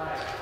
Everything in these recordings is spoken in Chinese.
Right.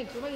给足了